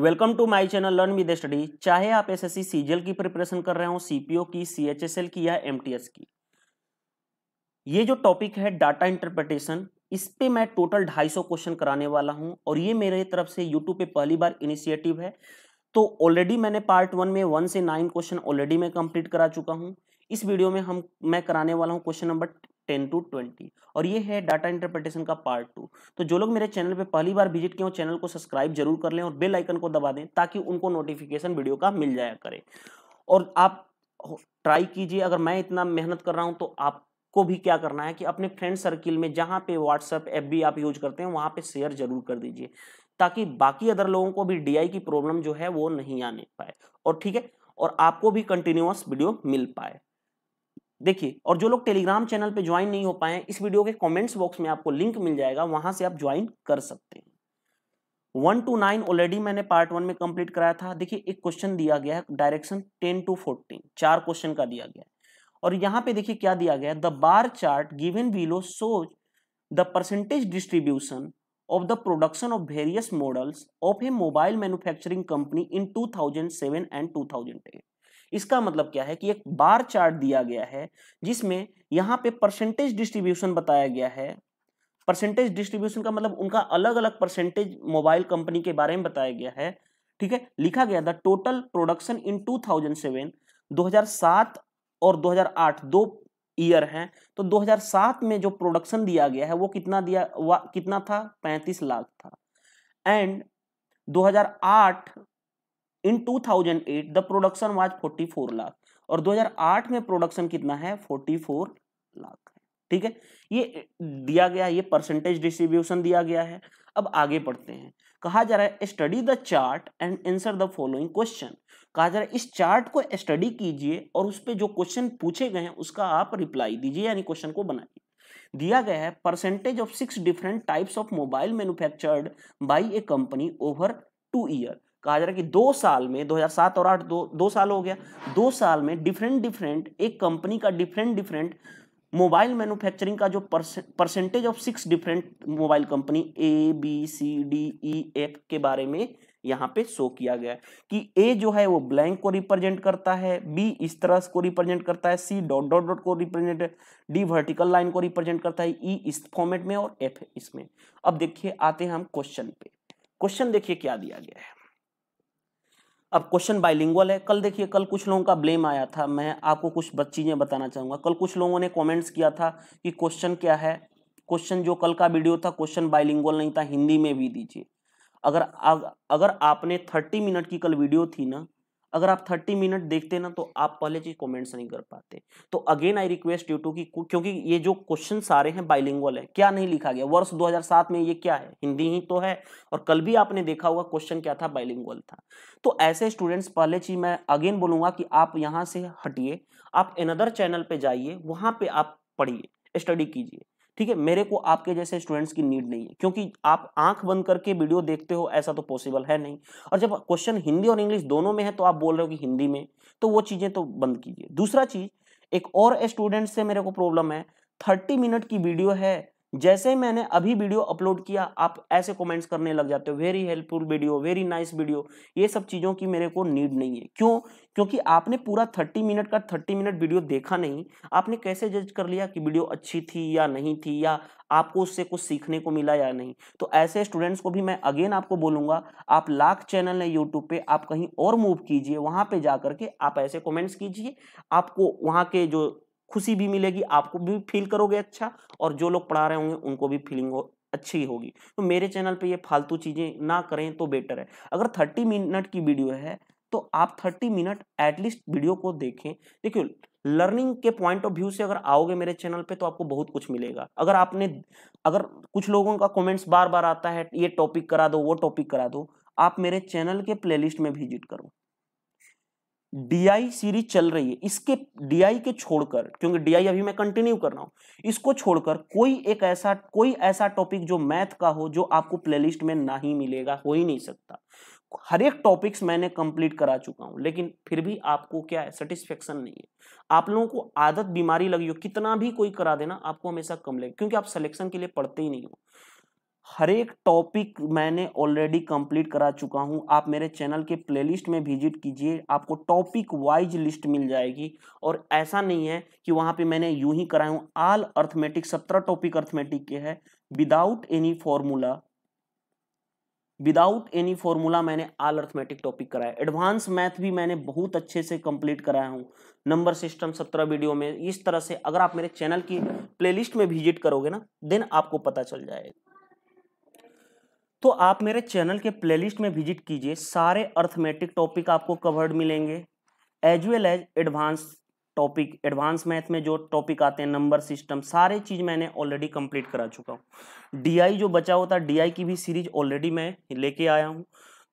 Welcome to my channel learn with study चाहे आप SSC CGL की प्रिपरेशन कर रहे हो सीपीओ की सीएचएसएल की या एमटीएस की। ये जो टॉपिक है डाटा इंटरप्रिटेशन इस पे मैं टोटल 250 क्वेश्चन कराने वाला हूँ और ये मेरे तरफ़ से यूट्यूब पे पहली बार इनिशिएटिव है। तो ऑलरेडी मैंने पार्ट वन में वन से नाइन क्वेश्चन ऑलरेडी मैं कंप्लीट करा चुका हूँ। इस वीडियो में हम, मैं कराने वाला हूँ question number ten to twenty. और ये है डाटा इंटरप्रिटेशन का पार्ट टू। तो जो लोग मेरे चैनल पे पहली बार विज़िट किए हो, चैनल को सब्सक्राइब ज़रूर कर लें और बेल आइकन को दबा दें ताकि उनको नोटिफिकेशन वीडियो का मिल जाया करे। और आप ट्राई कीजिए। अगर मैं इतना मेहनत कर रहा हूँ तो आपको भी क्या करना है कि अपने फ्रेंड सर्किल में जहाँ पे व्हाट्सएप एफ़ भी आप यूज़ करते हैं, वहाँ पे शेयर ज़रूर कर दीजिए ताकि बाकी अदर लोगों को भी DI की प्रॉब्लम जो है वो नहीं आने पाए। और ठीक है? और आपको भी कंटिन्यूस वीडियो मिल पाए। देखिए, और जो लोग टेलीग्राम चैनल पे ज्वाइन नहीं हो पाए, इस वीडियो के कमेंट्स बॉक्स में आपको लिंक मिल जाएगा, वहाँ से आप ज्वाइन कर सकते हैं। वन टू नाइन ऑलरेडी मैंने पार्ट वन में कंप्लीट कराया था। देखिए, एक क्वेश्चन दिया गया है डायरेक्शन टेन टू फोर्टीन चार क्वेश्चन का दिया गया है। और यहाँ पे देखिए क्या दिया गया है? The bar chart given below shows the percentage distribution of the production of various models of a mobile manufacturing company in 2007 and 2008 इसका मतलब क्या है कि एक बार चार्ट दिया गया है, जिसमें यहाँ पे परसेंटेज डिस्ट्रीब्यूशन बताया गया है। परसेंटेज डिस्ट्रीब्यूशन का मतलब उनका अलग अलग परसेंटेज मोबाइल कंपनी के बारे में बताया गया है, ठीक है? लिखा गया द टोटल प्रोडक्शन इन 2007 2007 और 2008 दो ईयर हैं। तो 2007 में जो प्रोडक्शन दिया गया है, वो कितना दिया कितना था? 35 लाख था। And 2008 in 2008 the production was 44 lakh और 2008 में प्रोडक्शन कितना है? 44 लाख ठीक है? ये दिया गया ये परसेंटेज डिस्ट्रीब्यूशन दिया गया है। अब आगे पढ़ते हैं। कहा जा रहा है study the chart and answer the following question कहा जा रहा है, इस चार्ट को स्टडी कीजिए और उस पर जो क्वेश्चन पूछे गए हैं, उसका आप रिप्लाई दीजिए, यानी क्वेश्चन को बनाइए। दिया गया है percentage of six different types of mobile manufactured by a company over two year कहा जा रहा है कि दो साल में 2007 और आठ, दो दो साल हो गया। दो साल में डिफरेंट डिफरेंट एक कंपनी का डिफरेंट डिफरेंट मोबाइल मैन्युफैक्चरिंग का जो percentage of six different mobile company A B C D E F के बारे में यहाँ पे शो किया गया है कि ए जो है वो ब्लैंक को रिप्रेजेंट करता है बी इस तरह को रिप्रेजेंट करता है सी डॉट डॉट डॉट को रिप्रेजेंट डी वर्टिकल लाइन को रिप्रेजेंट करता है ई इस फॉर्मेट में और एफ़ इसमें। अब देखिए, आते हैं हम क्वेश्चन पे। क्वेश्चन देखिए क्या दिया गया है। अब क्वेश्चन बाइलिंगुअल है। कल देखिए, कल कुछ लोगों का ब्लेम आया था। मैं आपको कुछ चीज़ें बताना चाहूँगा। कल कुछ लोगों ने कमेंट्स किया था कि क्वेश्चन क्या है। क्वेश्चन जो कल का वीडियो था क्वेश्चन बाइलिंगुअल नहीं था। हिंदी में भी दीजिए। अगर अगर आपने थर्टी मिनट की कल वीडियो थी ना अगर आप थर्टी मिनट देखते ना तो आप पहले चीज़ कमेंट्स नहीं कर पाते। तो again I request you to की क्योंकि ये जो क्वेश्चन सारे हैं बाइलिंगुअल है, क्या नहीं लिखा गया? वर्ष 2007 में ये क्या है? हिंदी ही तो है, और कल भी आपने देखा होगा क्वेश्चन क्या था? बाइलिंगुअल था। तो ऐसे स्टूडेंट्स पहले चीज़ मैं अगेन बोलूँगा कि आप यहाँ से हटिए, आप एनदर चैनल पे जाइए, वहाँ पर आप पढ़िए स्टडी कीजिए। ठीक है, मेरे को आपके जैसे स्टूडेंट्स की नीड नहीं है, क्योंकि आप आँख बंद करके वीडियो देखते हो, ऐसा तो पॉसिबल है नहीं। और जब क्वेश्चन हिंदी और इंग्लिश दोनों में है तो आप बोल रहे हो कि हिंदी में तो वो चीज़ें तो बंद कीजिए। दूसरा चीज़, एक और स्टूडेंट से मेरे को प्रॉब्लम है थर्टी मिनट की वीडियो है जैसे मैंने अभी वीडियो अपलोड किया, आप ऐसे कमेंट्स करने लग जाते हो very helpful video very nice video ये सब चीज़ों की मेरे को नीड नहीं है। क्यों? क्योंकि आपने पूरा थर्टी मिनट का थर्टी मिनट वीडियो देखा नहीं। आपने कैसे जज कर लिया कि वीडियो अच्छी थी या नहीं थी, या आपको उससे कुछ सीखने को मिला या नहीं? तो ऐसे स्टूडेंट्स को भी मैं अगेन आपको बोलूँगा, आप लाख चैनल है यूट्यूब पे, आप कहीं और मूव कीजिए, वहाँ पे जा करके आप ऐसे कमेंट्स कीजिए। आपको वहाँ के जो खुशी भी मिलेगी, आपको भी फील करोगे अच्छा और जो लोग पढ़ा रहे होंगे, उनको भी फीलिंग हो, अच्छी होगी। तो मेरे चैनल पे ये फालतू चीज़ें ना करें तो बेटर है। अगर थर्टी मिनट की वीडियो है तो आप थर्टी मिनट एटलीस्ट वीडियो को देखें। देखियो लर्निंग के पॉइंट ऑफ़ व्यू से अगर आओगे मेरे चैनल पे तो आपको बहुत कुछ मिलेगा। अगर आपने, अगर कुछ लोगों का कमेंट्स बार बार आता है, ये टॉपिक करा दो, वो टॉपिक करा दो, आप मेरे चैनल के प्लेलिस्ट में विज़िट करो। डीआई सीरीज़ चल रही है। इसके डीआई के छोड़कर, क्योंकि डीआई अभी मैं कंटिन्यू कर रहा हूँ, इसको छोड़कर कोई एक ऐसा, कोई ऐसा टॉपिक जो मैथ का हो, जो आपको प्लेलिस्ट में ना ही मिलेगा, हो ही नहीं सकता। हर एक टॉपिक्स मैंने कंप्लीट करा चुका हूँ, लेकिन फिर भी आपको क्या है सेटिस्फेक्शन नहीं है। आप लोगों को आदत, बीमारी लगी हो, कितना भी कोई करा देना, आपको हमेशा कम लगे, क्योंकि आप सिलेक्शन के लिए पढ़ते ही नहीं हो। हर एक टॉपिक मैंने ऑलरेडी कंप्लीट करा चुका हूँ। आप मेरे चैनल के प्लेलिस्ट में विज़िट कीजिए, आपको टॉपिक वाइज लिस्ट मिल जाएगी। और ऐसा नहीं है कि वहाँ पे मैंने यूँ ही कराया हूँ। आल अर्थमेटिक सत्रह टॉपिक अर्थमेटिक के है। Without any formula without any formula मैंने आल अर्थमेटिक टॉपिक कराया। एडवांस मैथ भी मैंने बहुत अच्छे से कंप्लीट कराया हूँ। नंबर सिस्टम सत्रह वीडियो में, इस तरह से अगर आप मेरे चैनल की प्लेलिस्ट में विज़िट करोगे ना देन आपको पता चल जाएगा। तो आप मेरे चैनल के प्लेलिस्ट में विज़िट कीजिए। सारे अर्थमेटिक टॉपिक आपको कवर्ड मिलेंगे as well as advance topic advance math में जो टॉपिक आते हैं नंबर सिस्टम सारे चीज़ मैंने ऑलरेडी कंप्लीट करा चुका हूँ। डीआई जो बचा होता है डीआई की भी सीरीज़ ऑलरेडी मैं लेके आया हूँ।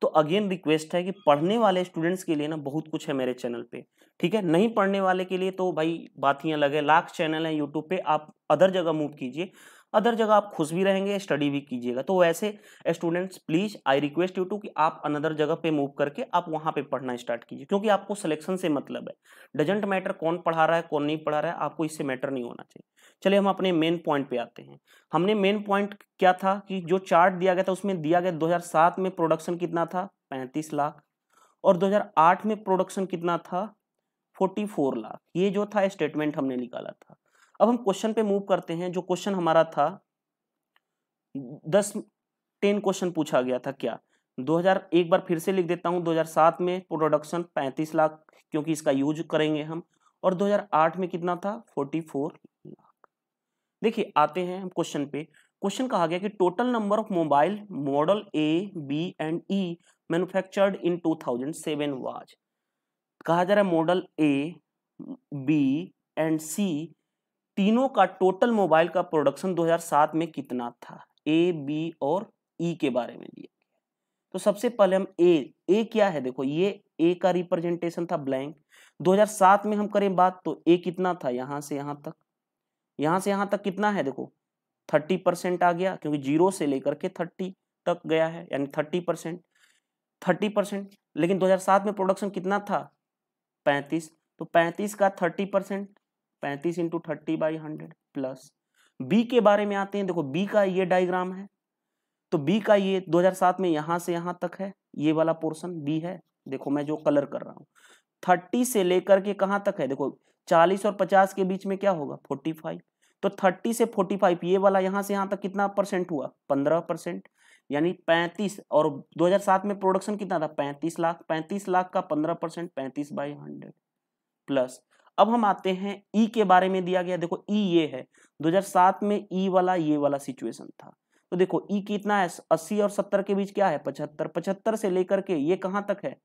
तो अगेन रिक्वेस्ट है कि पढ़ने वाले स्टूडेंट्स के लिए ना बहुत कुछ है मेरे चैनल पे, ठीक है? नहीं पढ़ने वाले के लिए तो भाई बात ही अलग है। लाख चैनल है यूट्यूब पे, आप अदर जगह मूव कीजिए। अदर जगह आप खुश भी रहेंगे, स्टडी भी कीजिएगा। तो वैसे students, please, I request you to कि आप अनदर जगह पे मूव करके आप वहाँ पे पढ़ना स्टार्ट कीजिए, क्योंकि आपको सिलेक्शन से मतलब है। डजेंट मैटर कौन पढ़ा रहा है, कौन नहीं पढ़ा रहा है, आपको इससे मैटर नहीं होना चाहिए। चलिए, हम अपने मेन पॉइंट पे आते हैं। हमने मेन पॉइंट क्या था कि जो चार्ट दिया गया था, उसमें दिया गया 2007 में प्रोडक्शन कितना था? 35 लाख। और 2008 में प्रोडक्शन कितना था? 44 लाख। ये जो था, स्टेटमेंट हमने निकाला था। अब हम क्वेश्चन पे मूव करते हैं, जो क्वेश्चन हमारा था, दस टेन क्वेश्चन पूछा गया था क्या? 2000 एक बार फिर से लिख देता हूँ 2007 में प्रोडक्शन 35 लाख, क्योंकि इसका यूज़ करेंगे हम, और 2008 में कितना था? 44 लाख। देखिए, आते हैं हम क्वेश्चन पे। क्वेश्चन कहा गया कि total number of mobile model A B and E manufactured in 2007 was कहा जा रहा है model A B and C तीनों का टोटल मोबाइल का प्रोडक्शन 2007 में कितना था? ए बी और ई e के बारे में दिया तो सबसे पहले हम ए ए क्या है? देखो, ये ए का रिप्रेजेंटेशन था ब्लैंक 2007 में हम करें बात तो ए कितना था? यहाँ से यहाँ तक। यहाँ से यहाँ तक कितना है? देखो, थर्टी परसेंट आ गया, क्योंकि ज़ीरो से लेकर के थर्टी तक गया है, यानी थर्टी परसेंट। थर्टी परसेंट, लेकिन 2007 में प्रोडक्शन कितना था? पैंतीस। तो पैंतीस का थर्टी परसेंट पैंतीस into thirty by hundred plus B के बारे में आते हैं, देखो बी का ये डायग्राम है तो बी का ये 2007 में यहाँ से यहाँ तक है, ये वाला पोर्शन बी है। देखो, मैं जो कलर कर रहा हूँ थर्टी से लेकर के कहाँ तक है? देखो, चालीस और पचास के बीच में क्या होगा? फोर्टी फाइव तो थर्टी से फोर्टी फाइव ये वाला यहाँ से यहाँ तक कितना परसेंट हुआ? पंद्रह परसेंट यानी पैंतीस, और 2007 में प्रोडक्शन कितना था? पैंतीस लाख। पैंतीस लाख का पंद्रह परसेंट पैंतीस बाई हंड्रेड प्लस अब हम आते हैं ई e के बारे में दिया गया। देखो ई e ये है। 2007 में ई e वाला, ये वाला सिचुएशन था। तो देखो ई कितना है? अस्सी और सत्तर के बीच क्या है? पचहत्तर। पचहत्तर से लेकर के ये कहाँ तक है?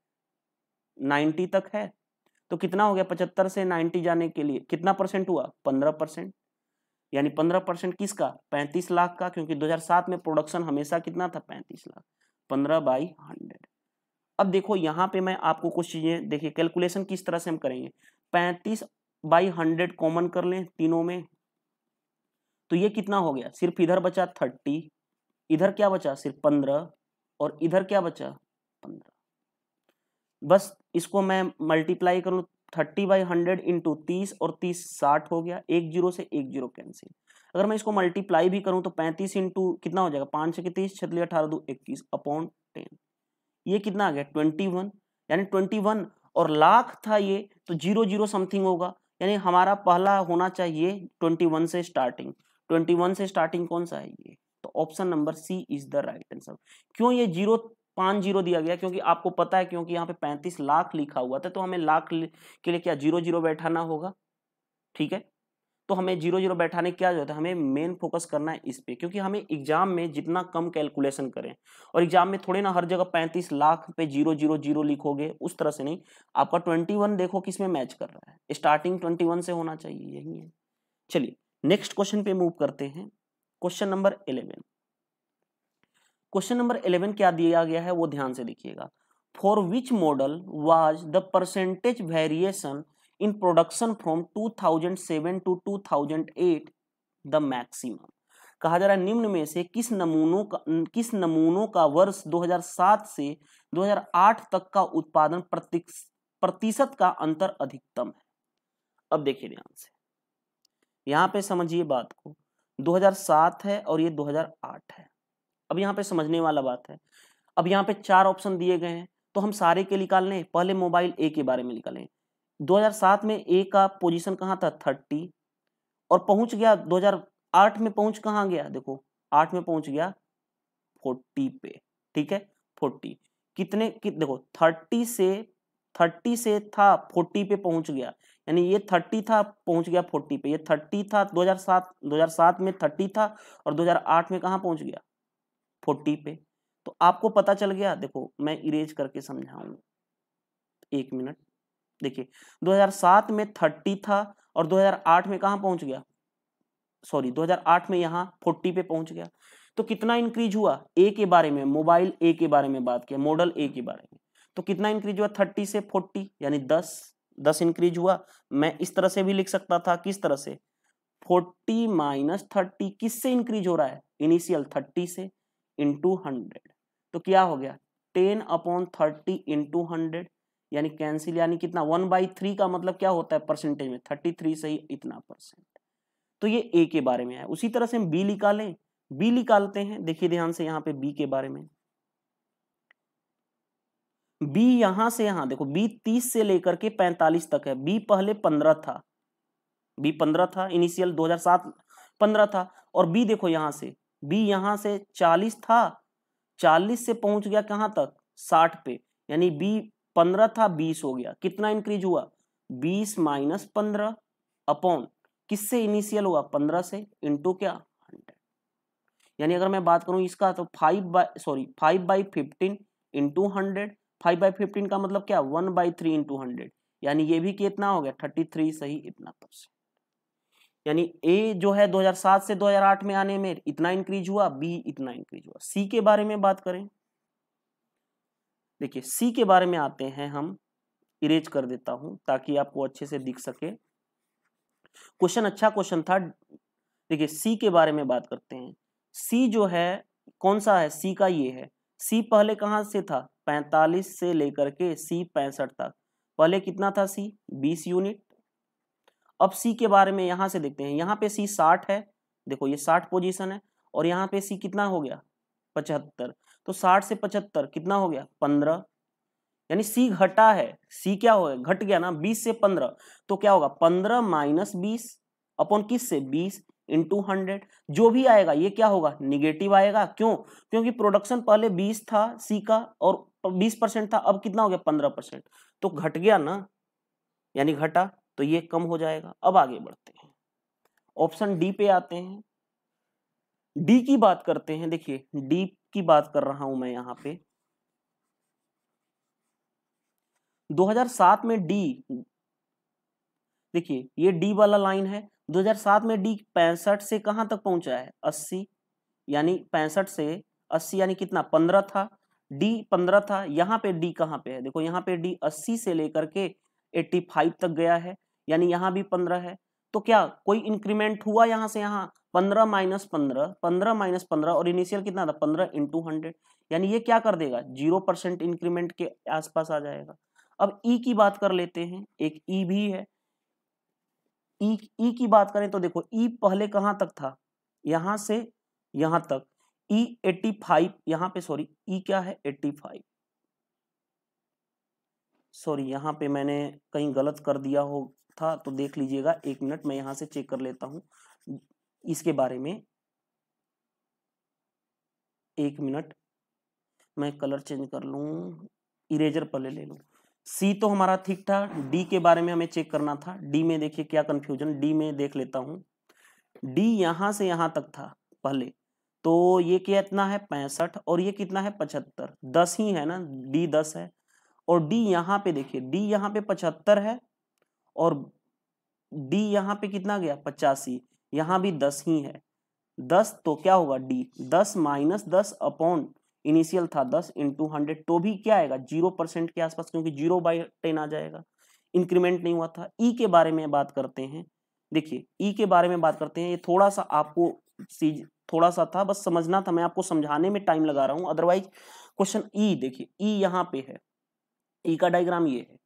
नाइन्टी तक है। तो कितना हो गया? पचहत्तर से नाइन्टी जाने के लिए। कितना परसेंट हुआ? पंद्रह परसेंट यानी पंद्रह परसेंट किसका? पैंतीस लाख का, क्योंकि 2007 में प्रोडक्शन हमेशा कितना था? पैंतीस लाख। पंद्रह बाई हंड्रेड अब देखो, यहाँ पे मैं आपको कुछ चीज़ें, देखिए कैलकुलेशन किस तरह से हम करेंगे। पैंतीस बाई हंड्रेड कॉमन कर लें तीनों में तो ये कितना हो गया? सिर्फ़ इधर बचा थर्टी, इधर क्या बचा? सिर्फ़ पंद्रह, और इधर क्या बचा? पंद्रह। बस इसको मैं मल्टीप्लाई करूँ, थर्टी बाई हंड्रेड इंटू तीस, और तीस साठ हो गया, एक ज़ीरो से एक ज़ीरो कैंसिल अगर मैं इसको मल्टीप्लाई भी करूँ तो पैंतीस इंटू कितना हो जाएगा? पाँच छः तीस छतली अठारह, दो, इक्कीस अपॉन टेन ये कितना आ गया? ट्वेंटी वन, यानी ट्वेंटी वन और लाख था ये तो ज़ीरो ज़ीरो समथिंग होगा। यानी हमारा पहला होना चाहिए ट्वेंटी वन से स्टार्टिंग। ट्वेंटी वन से स्टार्टिंग कौन सा है ये? तो option number C is the right answer. क्यों ये ज़ीरो, पाँच ज़ीरो दिया गया? क्योंकि आपको पता है क्योंकि यहाँ पे पैंतीस लाख लिखा हुआ था तो हमें लाख के लिए क्या ज़ीरो ज़ीरो बैठाना होगा? ठीक है? तो हमें ज़ीरो ज़ीरो बैठाने की क्या ज़रूरत है? हमें मेन फोकस करना है इस पे, क्योंकि हमें एग्ज़ाम में जितना कम कैलकुलेशन करें, और एग्ज़ाम में थोड़े ना हर जगह पैंतीस लाख पे ज़ीरो ज़ीरो ज़ीरो लिखोगे, उस तरह से नहीं। आपका ट्वेंटी वन देखो किसमें मैच कर रहा है। स्टार्टिंग ट्वेंटी वन से होना चाहिए, यही है। चलिए नेक्स्ट क्वेश्चन पे मूव करते हैं। Question number eleven question number eleven क्या दिया गया है, वो ध्यान से देखिएगा। For which model was the percentage variation in production from 2007 to 2008 the maximum कहा जा रहा है, निम्न में से किस नमूनों का, किस नमूनों का वर्ष 2007 से 2008 तक का उत्पादन प्रतिशत का अंतर अधिकतम है? अब देखिए ध्यान से। यहाँ पे समझिए बात को। 2007 है और ये 2008 है। अब यहाँ पे समझने वाला बात है। अब यहाँ पे चार ऑप्शन दिए गए हैं तो हम सारे के निकाल लें। पहले मोबाइल ए के बारे में निकालें। 2007 में ए का पोजीशन कहाँ था? थर्टी और पहुँच गया 2008 में पहुँच कहाँ गया? देखो आठ में पहुँच गया फोर्टी पे ठीक है? फोर्टी कितने कि, देखो थर्टी से थर्टी से था फोर्टी पे पहुँच गया। यानी ये थर्टी था पहुँच गया फोर्टी पे। ये थर्टी था 2007 2007 में थर्टी था और 2008 में कहा पहुँच गया? फोर्टी पे। तो आपको पता चल गया देखो मैं इरेज करके समझाऊँगा एक मिनट। देखिए 2007 में 30 था और 2008 में कहा पहुँच गया? सॉरी 2008 में यहाँ 40 पे पहुँच गया। तो कितना इंक्रीज हुआ? ए के बारे में मोबाइल ए के बारे में बात किया मॉडल ए के बारे में। तो कितना इंक्रीज हुआ? 30 से 40 यानी 10 10 इंक्रीज हुआ। मैं इस तरह से भी लिख सकता था, किस तरह से? 40 माइनस थर्टी किससे इंक्रीज हो रहा है? इनिशियल 30 से इंटू तो क्या हो गया? 10 अपॉन थर्टी इंटू हंड्रेड यानी कैंसिल यानी कितना? वन बाई थ्री का मतलब क्या होता है परसेंटेज में? थर्टी थ्री से ही इतना परसेंट तो ये ए के बारे में है। उसी तरह से हम बी निकालें। बी निकालते हैं। देखिए ध्यान से यहाँ पे बी के बारे में। बी यहाँ से यहाँ, देखो बी तीस से लेकर के पैंतालीस तक है। बी पहले पंद्रह था। बी पंद्रह था इनिशियल 2007 पंद्रह था। और बी देखो यहाँ से। बी यहाँ से चालीस था। चालीस से पहुँच गया कहाँ तक? साठ पे। यानी बी पंद्रह था, बीस हो गया। कितना इंक्रीज हुआ? बीस माइनस पंद्रह अपॉन किससे इनिशियल हुआ? पंद्रह से इंटू क्या? हंड्रेड यानी अगर मैं बात करूँ इसका तो five by sorry five by fifteen into hundred five by fifteen का मतलब क्या? One by three into hundred यानी ये भी कितना हो गया? थर्टी थ्री सही इतना परसेंट यानी ए जो है 2007 से 2008 में आने में इतना इंक्रीज हुआ बी इतना इंक्रीज हुआ। सी के बारे में बात करें। देखिए सी के बारे में आते हैं हम इरेज कर देता हूँ ताकि आपको अच्छे से दिख सके। क्वेश्चन अच्छा क्वेश्चन था। देखिए सी के बारे में बात करते हैं। सी जो है, कौन सा है? सी का ये है। सी पहले कहाँ से था? 45 से लेकर के सी पैंसठ तक। पहले कितना था सी 20 यूनिट अब सी के बारे में यहाँ से देखते हैं। यहाँ पे सी 60 है। देखो, ये 60 पोजीशन है और यहाँ पे सी कितना हो गया? पचहत्तर। तो 60 से पचहत्तर, कितना हो गया? 15 यानी सी घटा है। सी क्या हो घट गया ना 20 से 15 तो क्या होगा? 15 माइनस बीस अपॉन किस से? 20 इंटू हंड्रेड। जो भी आएगा, ये क्या होगा? निगेटिव आएगा। क्यों? क्योंकि प्रोडक्शन पहले 20 था सी का और 20 परसेंट था, अब कितना हो गया? 15 परसेंट। तो घट गया ना, यानी घटा तो ये कम हो जाएगा। अब आगे बढ़ते हैं। ऑप्शन डी पे आते हैं। डी की बात करते हैं। देखिए, डी की बात कर रहा हूँ मैं यहाँ पे। 2007 में डी देखिए, ये डी वाला लाइन है। 2007 में डी पैंसठ से कहाँ तक पहुँचा है? 80 यानी पैंसठ से 80 यानी कितना? 15 था। डी 15 था। यहाँ पे डी कहाँ पे है? देखो, यहाँ पे डी 80 से लेकर के 85 तक गया है, यानी यहाँ भी 15 है। तो क्या कोई इंक्रीमेंट हुआ यहाँ से? यहाँ 15 माइनस पंद्रह पंद्रह माइनस पंद्रह और इनिशियल कितना था? पंद्रह इंटू हंड्रेड यानी ये क्या कर देगा? ज़ीरो परसेंट इंक्रीमेंट के आसपास आ जाएगा। अब ई e की बात कर लेते हैं। एक ई e भी है। ई ई की बात करें तो देखो ई पहले कहाँ तक था? यहाँ से यहाँ तक। ई एट्टी फाइव यहाँ पे सॉरी ई क्या है? एट्टी फाइव सॉरी यहाँ पे मैंने कहीं गलत कर दिया हो था तो देख लीजिएगा। एक मिनट, मैं यहाँ से चेक कर लेता हूँ। इसके बारे में एक मिनट मैं कलर चेंज कर लू, इरेजर पहले ले लू। सी तो हमारा ठीक था, डी के बारे में हमें चेक करना था। डी में देखिए क्या कंफ्यूजन डी में देख लेता हूँ। डी यहाँ से यहाँ तक था पहले तो ये कितना है? पैंसठ, और ये कितना है? पचहत्तर। दस ही है ना? डी दस है। और डी यहाँ पे देखिए, डी यहाँ पे पचहत्तर है, और डी यहाँ पे कितना गया? पचासी। यहाँ भी दस ही है। दस तो क्या होगा? डी दस माइनस दस अपॉन इनिशियल था दस इंटू हंड्रेड तो भी क्या आएगा? ज़ीरो परसेंट के आसपास, क्योंकि ज़ीरो बाई टेन आ जाएगा। इंक्रीमेंट नहीं हुआ था। ई e के बारे में बात करते हैं। देखिए ई e के बारे में बात करते हैं। ये थोड़ा सा आपको चीज़ थोड़ा सा था, बस समझना था। मैं आपको समझाने में टाइम लगा रहा हूँ। अदरवाइज़ क्वेश्चन ई देखिए ई e यहाँ पे है। ई e का डायग्राम ये है।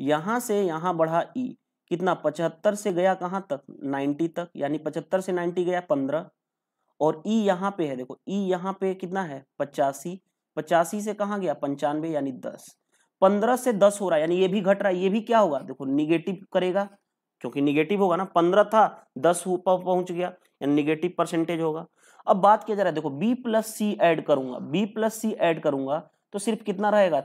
यहाँ से यहाँ बढ़ा ई कितना, पचहत्तर से गया कहाँ तक? नाइन्टी तक, यानी पचहत्तर से नाइन्टी गया पंद्रह। और ई यहाँ पे है, देखो, ई यहाँ पे कितना है? पचासी। पचासी से कहा गया? पंचानवे, यानी दस। पंद्रह से दस हो रहा है, यानी ये भी घट रहा है, ये भी क्या होगा? देखो निगेटिव करेगा, क्योंकि निगेटिव होगा ना, पंद्रह था, दस पहुँच गया, यानी निगेटिव परसेंटेज होगा। अब बात किया जा रहा है, देखो बी प्लस सी एड करूँगा बी प्लस सी एड करूँगा तो सिर्फ़ कितना रहेगा?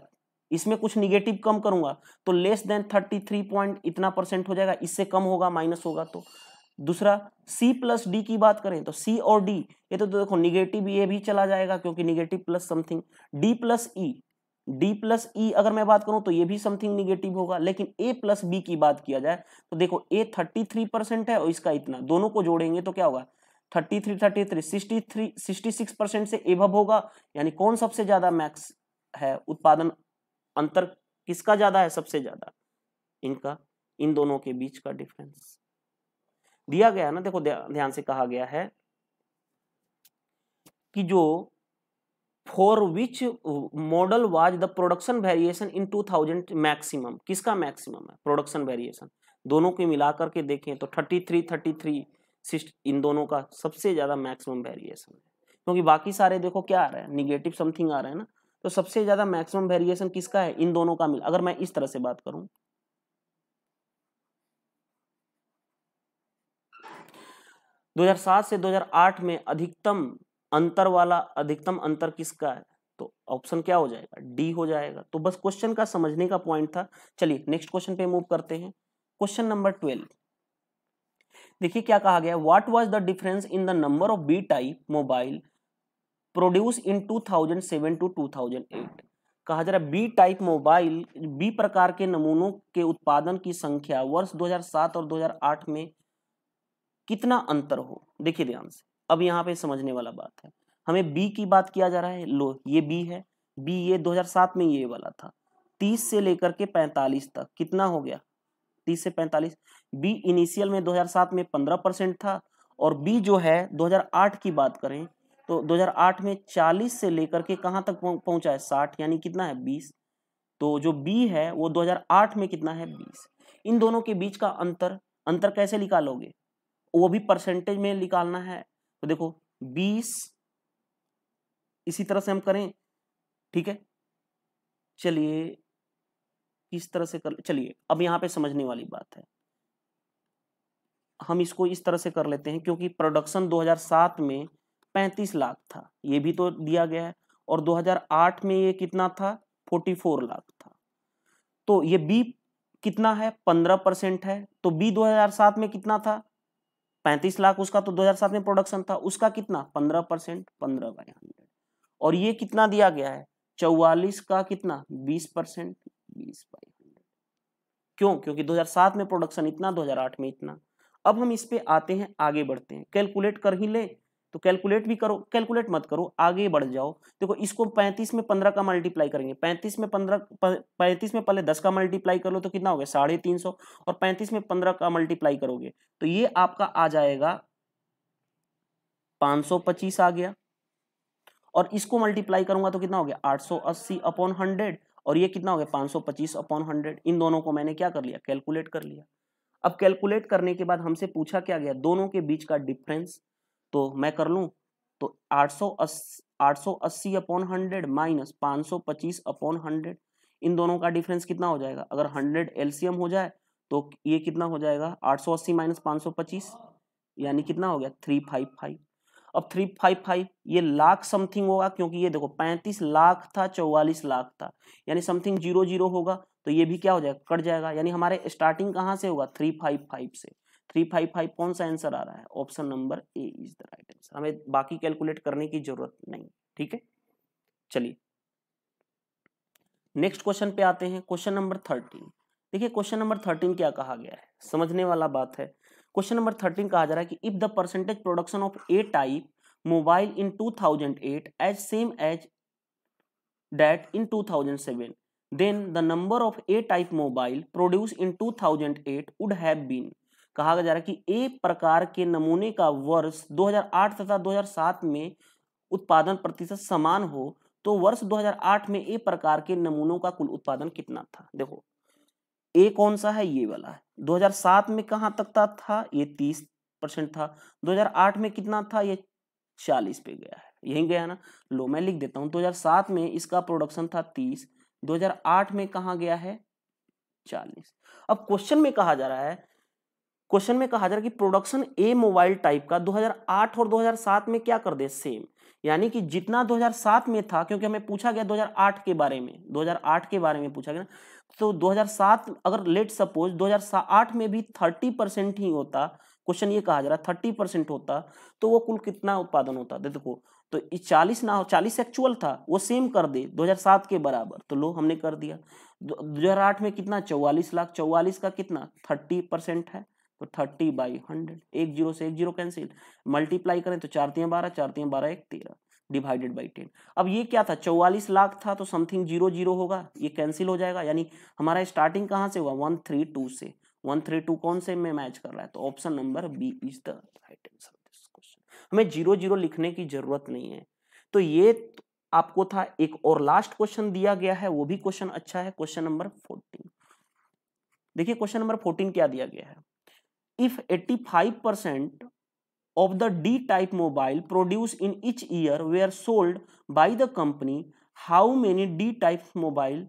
इसमें कुछ निगेटिव कम करूँगा तो less than thirty three point इतना परसेंट हो जाएगा, इससे कम होगा माइनस होगा तो दूसरा, C प्लस डी की बात करें तो C और D, ये तो देखो निगेटिव ये भी चला जाएगा, क्योंकि negative plus something D plus E D plus E अगर मैं बात करूँ तो ये भी समथिंग निगेटिव होगा, लेकिन ए प्लस बी की बात किया जाए तो देखो थर्टी थ्री परसेंट है और इसका इतना, दोनों को जोड़ेंगे तो क्या होगा thirty three thirty three sixty three sixty six percent से एभव होगा, यानी कौन सबसे ज़्यादा मैक्स है उत्पादन अंतर किसका ज़्यादा है सबसे ज़्यादा? इनका, इन दोनों के बीच का डिफरेंस दिया गया ना, देखो ध्यान से कहा गया है कि जो for which model was the production variation in 2000 maximum किसका मैक्सिमम है? प्रोडक्शन वेरिएशन दोनों को मिला करके देखें तो 33 33 इन दोनों का सबसे ज़्यादा मैक्सिमम वेरिएशन है। क्योंकि बाकी सारे देखो क्या आ रहा है? निगेटिव समथिंग आ रहा है ना। तो सबसे ज़्यादा मैक्सिमम वेरिएशन किसका है? इन दोनों का मिल, अगर मैं इस तरह से बात करूँ। 2007 से 2008 में अधिकतम अंतर वाला, अधिकतम अंतर किसका है? तो ऑप्शन क्या हो जाएगा? डी हो जाएगा। तो बस क्वेश्चन का समझने का पॉइंट था। चलिए नेक्स्ट क्वेश्चन पे मूव करते हैं। क्वेश्चन नंबर ट्वेल्व देखिए क्या कहा गया what was the difference in the number of B type mobile produce in 2007 to 2008 कहा जा रहा है बी टाइप मोबाइल बी प्रकार के नमूनों के उत्पादन की संख्या वर्ष 2007 और 2008 में कितना अंतर हो? देखिए ध्यान से। अब यहाँ पे समझने वाला बात है। हमें बी की बात किया जा रहा है। लो, ये बी है। बी ये 2007 में ये वाला था। 30 से लेकर के 45 तक। कितना हो गया? 30 से 45 बी इनिशियल में 2007 में 15 परसेंट था और बी जो है 2008 की बात करें तो 2008 में 40 से लेकर के कहाँ तक पहुँचा है? 60 यानी कितना है? 20 तो जो बी है, वो 2008 में कितना है? 20 इन दोनों के बीच का अंतर अंतर कैसे निकालोगे? वो भी परसेंटेज में निकालना है। तो देखो, बीस, इसी तरह से हम करें, ठीक है? चलिए, इस तरह से कर, चलिए, अब यहाँ पे समझने वाली बात है। हम इसको इस तरह से कर लेते हैं, क्योंकि प्रोडक्शन 2007 में 35 लाख था, ये भी तो दिया गया है। और 2008 में ये कितना था? 44 लाख था। तो ये बी कितना है? 15 परसेंट है। तो बी 2007 में कितना था? पैंतीस लाख, उसका तो 2007 में प्रोडक्शन था। उसका कितना? पंद्रह परसेंट, पंद्रह बाई हंड्रेड। और ये कितना दिया गया है? चौवालीस का कितना? बीस परसेंट, बीस बाई हंड्रेड। क्यों? क्योंकि 2007 में प्रोडक्शन इतना 2008 में इतना। अब हम इस पे आते हैं, आगे बढ़ते हैं। कैलकुलेट कर ही ले। तो कैलकुलेट भी करो कैलकुलेट मत करो, आगे बढ़ जाओ। देखो, इसको 35 में 15 का मल्टीप्लाई करेंगे। 35 में 15 पैंतीस में पहले 10 का मल्टीप्लाई कर लो तो कितना हो गया? साढ़े तीन सौ। और 35 में 15 का मल्टीप्लाई करोगे तो ये आपका आ जाएगा 525 आ गया। और इसको मल्टीप्लाई करूँगा तो कितना हो गया? 880 अपॉन हंड्रेड और ये कितना हो गया? 525 अपॉन हंड्रेड इन दोनों को मैंने क्या कर लिया? कैलकुलेट कर लिया। अब कैलकुलेट करने के बाद हमसे पूछा क्या गया? दोनों के बीच का डिफरेंस तो मैं कर लूँ? तो आठ सौ अस्सी अपॉन हंड्रेड माइनस पाँच सौ पच्चीस अपॉन हंड्रेड, इन दोनों का डिफरेंस कितना हो जाएगा? अगर हंड्रेड एलसीएम हो जाए तो ये कितना हो जाएगा? आठ सौ अस्सी माइनस पाँच सौ पच्चीस, यानी कितना हो गया? Three five five. अब थ्री फाइव फाइव, ये लाख समथिंग होगा, क्योंकि ये देखो पैंतीस लाख था, चौवालीस लाख था, यानी समथिंग ज़ीरो ज़ीरो होगा तो ये भी क्या हो जाएगा? कट जाएगा। यानी हमारे स्टार्टिंग कहाँ से होगा? थ्री फाइव फाइव से। थ्री फाइव फाइव कौन सा आंसर आ रहा है? Option number A is the right answer. हमें बाकी कैलकुलेट करने की ज़रूरत नहीं, ठीक है? चलिए। नेक्स्ट क्वेश्चन पे आते हैं। Question number thirteen. देखिए, क्वेश्चन नंबर थर्टीन क्या कहा गया है? समझने वाला बात है। क्वेश्चन नंबर थर्टीन कहा जा रहा है कि if the percentage production of A type mobile in 2008 as same as that in 2007 then the number of A type mobile produced in 2008 would have been कहा जा रहा है कि ए प्रकार के नमूने का वर्ष 2008 तथा 2007 में उत्पादन प्रतिशत समान हो तो वर्ष 2008 में ए प्रकार के नमूनों का कुल उत्पादन कितना था? देखो ए कौन सा है? ये वाला है। 2007 में कहाँ तक था, था? ये 30 परसेंट था। 2008 में कितना था? ये चालीस पे गया है। यही गया ना? लो मैं लिख देता हूँ। 2007 में इसका प्रोडक्शन था 30 2008 में कहा गया है? 40 अब क्वेश्चन में कहा जा रहा है क्वेश्चन में कहा जा रहा है कि प्रोडक्शन ए मोबाइल टाइप का 2008 और 2007 में क्या कर दे? सेम। यानी कि जितना 2007 में था, क्योंकि हमें पूछा गया 2008 के बारे में 2008 के बारे में पूछा गया तो 2007 अगर लेट सपोज़ 2008 में भी 30 परसेंट ही होता, क्वेश्चन ये कहा जा रहा है 30 परसेंट होता तो वो कुल कितना उत्पादन होता? देखो तो चालीस ना हो, चालीस एक्चुअल था, वो सेम कर दे 2007 के बराबर तो लो, हमने कर दिया। 2008 में कितना? चौवालीस लाख, चौवालीस का कितना? 30 परसेंट है। तो 30 बाई हंड्रेड। एक ज़ीरो से एक ज़ीरो कैंसिल। मल्टीप्लाई करें तो चार तीन बारह, चार तीन बारह, एक तेरह, डिवाइडेड बाई टेन। अब ये क्या था? चौवालीस लाख था तो समथिंग ज़ीरो ज़ीरो होगा। ये कैंसिल हो जाएगा। यानी हमारा स्टार्टिंग कहाँ से हुआ? वन थ्री टू से। वन थ्री टू कौन से में मैच कर रहा है? तो option number B is the right answer this question. हमें ज़ीरो ज़ीरो लिखने की ज़रूरत नहीं है। तो ये आपको था एक और लास्ट क्वेश्चन दिया गया है। वो भी क्वेश्चन अच्छा है। Question number fourteen. देखिए क्वेश्चन नंबर फोर्टीन क्या दिया गया है? 85 percent of the D type mobile produced in each year were sold by the company, how many D type mobile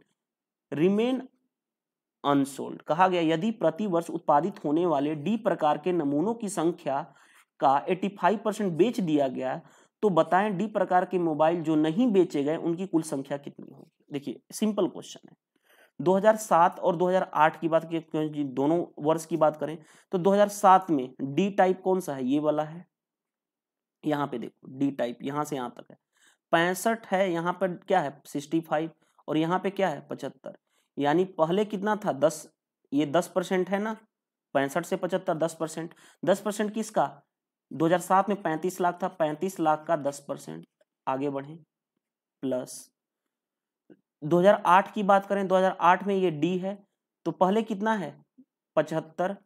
remain unsold कहा गया यदि प्रति वर्ष उत्पादित होने वाले डी प्रकार के नमूनों की संख्या का 85 परसेंट बेच दिया गया तो बताएँ डी प्रकार के मोबाइल जो नहीं बेचे गए उनकी कुल संख्या कितनी होगी? देखिए सिंपल क्वेश्चन है। 2007 और 2008 की बात की दोनों वर्ष की बात करें तो 2007 में डी टाइप कौन सा है? ये वाला है। यहाँ पे देखो डी टाइप यहाँ से यहाँ तक है। पैंसठ है, यहाँ पर क्या है? 65 और यहाँ पे क्या है? पचहत्तर। यानी पहले कितना था? 10 ये 10 परसेंट है ना? पैंसठ से पचहत्तर, दस परसेंट। दस परसेंट किसका? 2007 में 35 लाख था 35 लाख का 10 परसेंट। आगे बढ़े। प्लस। 2008 की बात करें 2008 में ये डी है तो पहले कितना है? पचहत्तर।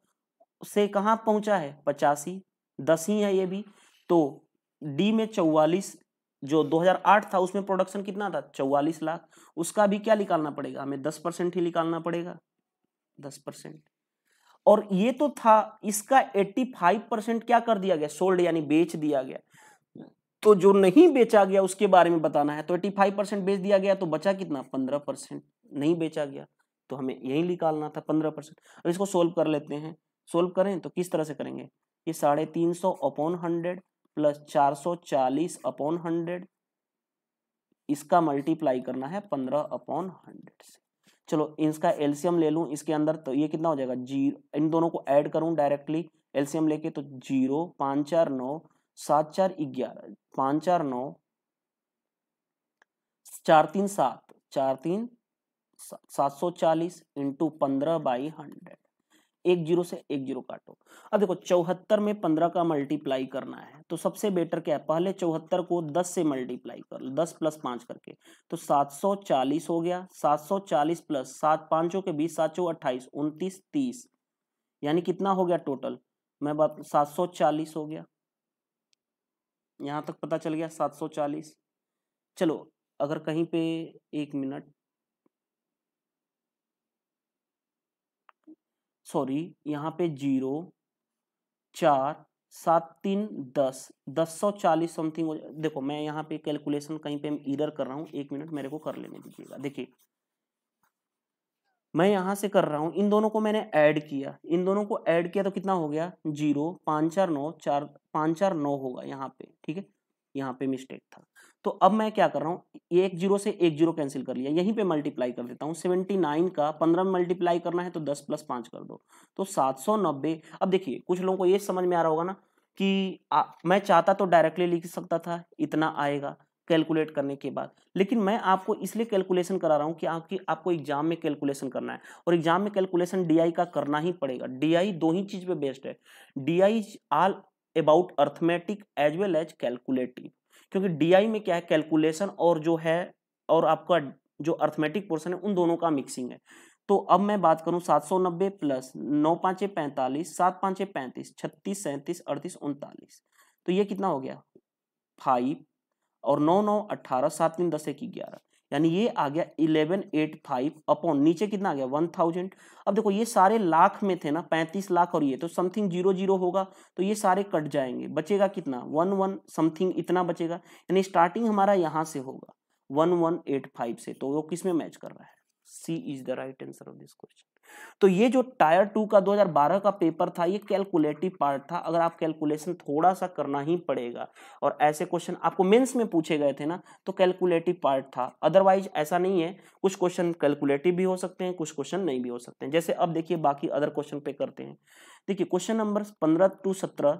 से कहाँ पहुँचा है? पचासी। दस ही है ये भी। तो डी में चौवालीस, जो 2008 था, उसमें प्रोडक्शन कितना था? चौवालीस लाख। उसका भी क्या निकालना पड़ेगा? हमें दस परसेंट ही निकालना पड़ेगा। दस परसेंट। और ये तो था, इसका 85 परसेंट क्या कर दिया गया? सोल्ड यानी बेच दिया गया। तो जो नहीं बेचा गया उसके बारे में बताना है। तो 85 परसेंट बेच दिया गया तो बचा कितना? 15 परसेंट नहीं बेचा गया। तो हमें यही निकालना था 15 परसेंट। अब इसको सोल्व कर लेते हैं। सोल्व करें तो किस तरह से करेंगे? ये साढ़े तीन सौ अपॉन हंड्रेड प्लस चार सौ चालीस अपॉन हंड्रेड। इसका मल्टीप्लाई करना है पंद्रह अपॉन हंड्रेड से। चलो, इसका एलसीएम ले लूँ, इसके अंदर तो ये कितना हो जाएगा? ज़ीरो, इन दोनों को ऐड करूँ डायरेक्टली एलसीएम लेके तो ज़ीरो, पाँच चार, नौ सात चार ग्यारह, पाँच चार नौ, चार तीन सात, चार तीन सात सौ चालीस इंटू पंद्रह बाई हंड्रेड एक ज़ीरो से एक ज़ीरो काटो। अब देखो, चौहत्तर में पंद्रह का मल्टीप्लाई करना है तो सबसे बेटर क्या है? पहले चौहत्तर को दस से मल्टीप्लाई कर लो, दस प्लस पाँच करके। तो सात सौ चालीस हो गया। सात सौ चालीस प्लस सात पाँचों के बीस सात चौ अट्ठाईस, उनतीस, तीस, यानी कितना हो गया टोटल मैं बात, सात सौ चालीस हो गया। यहाँ तक पता चल गया सात सौ चालीस। चलो, अगर कहीं पे एक मिनट। सॉरी, यहाँ पे ज़ीरो, चार, सात, तीन, दस दस सौ चालीस समथिंग देखो, मैं यहाँ पे कैलकुलेशन कहीं पे इधर कर रहा हूँ, एक मिनट मेरे को कर लेने दीजिएगा। देखिए मैं यहाँ से कर रहा हूँ। इन दोनों को मैंने ऐड किया। इन दोनों को ऐड किया तो कितना हो गया? ज़ीरो पाँच चार नौ चार पाँच चार नौ होगा यहाँ पे ठीक है? यहाँ पे मिस्टेक था। तो अब मैं क्या कर रहा हूँ? एक ज़ीरो से एक ज़ीरो कैंसिल कर लिया। यहीं पे मल्टीप्लाई कर देता हूँ। सेवेंटी नाइन का पंद्रह में मल्टीप्लाई करना है तो दस प्लस पाँच कर दो। तो सात सौ नब्बे। अब देखिए कुछ लोगों को ये समझ में आ रहा होगा ना कि आ, मैं चाहता तो डायरेक्टली लिख सकता था इतना आएगा। कैलकुलेट करने के बाद। लेकिन मैं आपको इसलिए कैलकुलेशन करा रहा हूँ कि आपकी, आपको एग्ज़ाम में कैलकुलेशन करना है। और एग्ज़ाम में कैलकुलेशन डीआई का करना ही पड़ेगा। डीआई दो ही चीज़ पे बेस्ड है। DI all about arithmetic as well as calculative. क्योंकि डीआई में क्या है? कैलकुलेशन और जो है, और आपका जो अर्थमेटिक पोर्सन है, उन दोनों का मिक्सिंग है। तो अब मैं बात करूँ सात सौ नब्बे प्लस नौ पांचे पैंतालीस, सात पांचे पैंतीस, छत्तीस सैंतीस, अड़तीस, उनतालीस। तो ये कितना हो गया? फाइव। और नौ नौ अट्ठारह सात तीन दस एक ग्यारह। यानी ये आ गया इलेवन एट फाइव अपॉन, नीचे कितना आ गया? One thousand. अब देखो, ये सारे लाख में थे ना, पैंतीस लाख और ये तो समथिंग ज़ीरो ज़ीरो होगा तो ये सारे कट जाएँगे। बचेगा कितना? वन वन समथिंग इतना बचेगा। यानी स्टार्टिंग हमारा यहाँ से होगा, वन वन एट फाइव से। तो वो किसमें मैच कर रहा है? C is the right answer of this question तो ये जो टायर टू का 2012 का पेपर था, ये कैलकुलेटिव पार्ट था। अगर आप कैलकुलेशन थोड़ा सा करना ही पड़ेगा। और ऐसे क्वेश्चन आपको मेंस में पूछे गए थे ना तो कैलकुलेटिव पार्ट था। अदरवाइज़ ऐसा नहीं है। कुछ क्वेश्चन कैलकुलेटिव भी हो सकते हैं, कुछ क्वेश्चन नहीं भी हो सकते हैं। जैसे अब देखिए बाकी अदर क्वेश्चन पे करते हैं। देखिए क्वेश्चन नंबर पंद्रह टू सत्रह